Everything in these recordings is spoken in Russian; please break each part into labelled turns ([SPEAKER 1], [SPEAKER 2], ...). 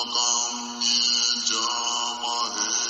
[SPEAKER 1] मकाम्ये च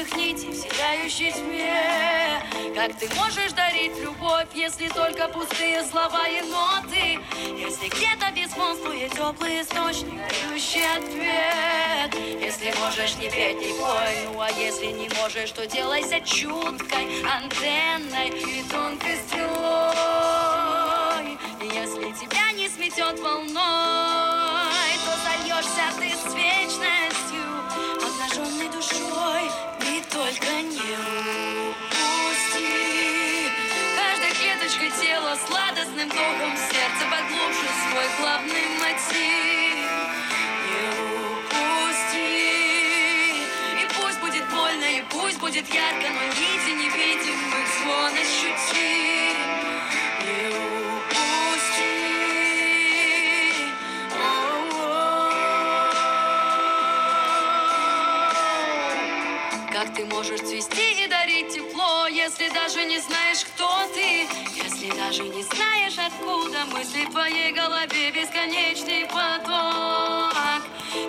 [SPEAKER 1] невидимых нитей, вселяющей тьме. Как ты можешь дарить любовь, если только пустые слова и ноты? Если где-то безмолвствует теплый источник, дающий ответ. Если можешь не петь, не пой, ну а если не можешь, то делайся чуткой антенной и тонкой стрелой. И если тебя не сметет волной, то зальешься ты с вечностью, Как ты можешь цвести и дарить тепло, если даже не знаешь, кто ты? Если даже не знаешь, откуда мысли в твоей голове бесконечный поток.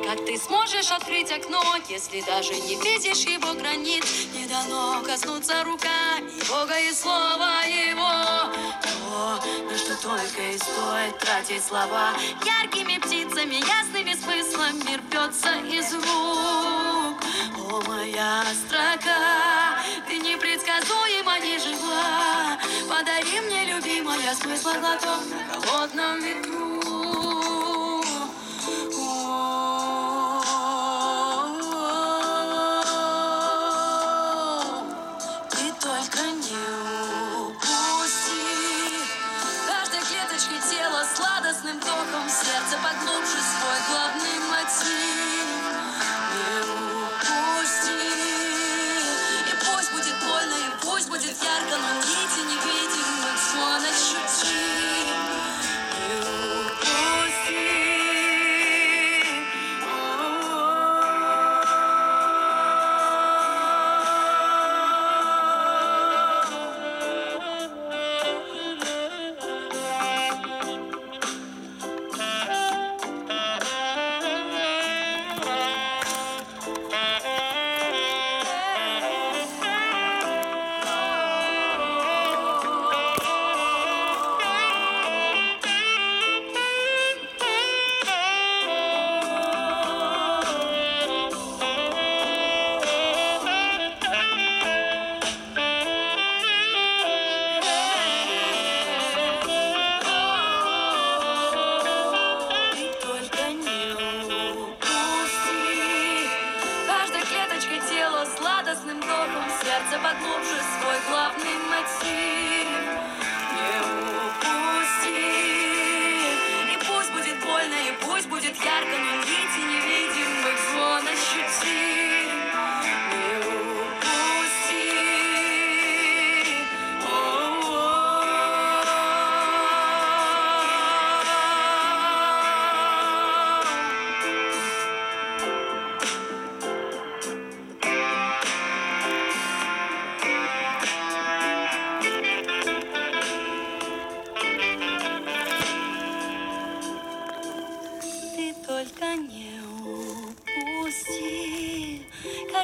[SPEAKER 1] Как ты сможешь открыть окно, если даже не видишь его границ? Не дано коснуться руками Бога и слова его. То, на что только и стоит тратить слова. Яркими птицами, ясными смыслами рвется и звук. О, моя строка, ты непредсказуема, не жива. Подари мне, любимая, смысла глоток на холодном ветру.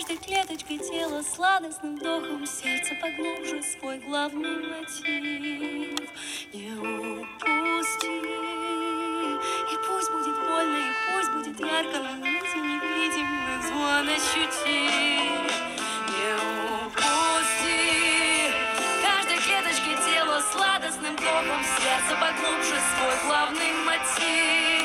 [SPEAKER 1] Каждой клеточкой тела сладостным вдохом Сердце поглубже свой главный мотив. Не упусти И пусть будет больно, и пусть будет ярко Но нити невидимых звон ощути Не упусти Каждой клеточкой тела сладостным вдохом Сердце поглубже свой главный мотив